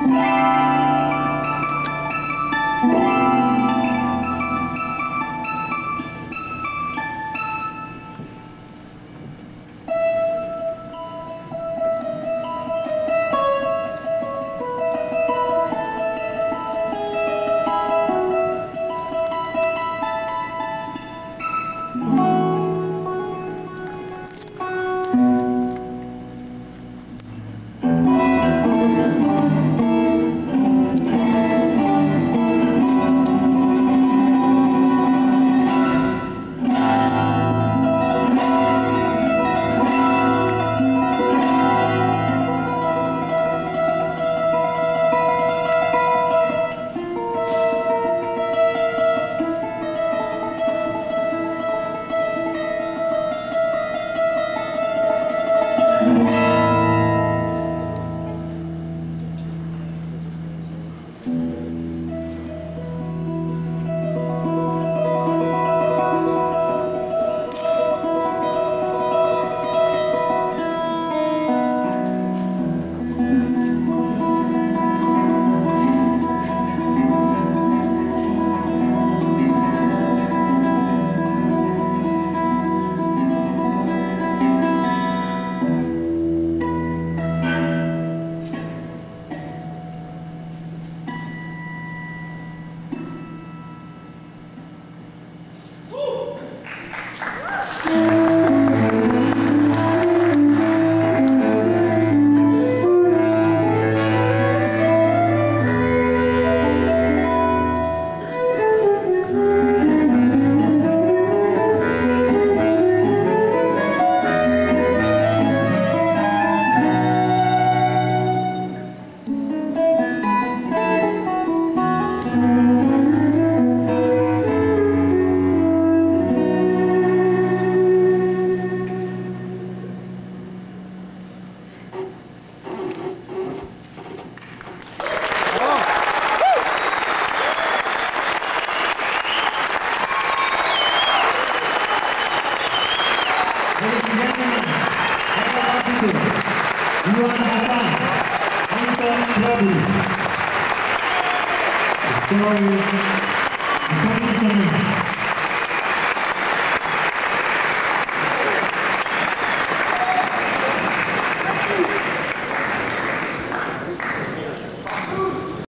Música 桑田さん、アント・クラブリー。It's glorious. Thank you so much.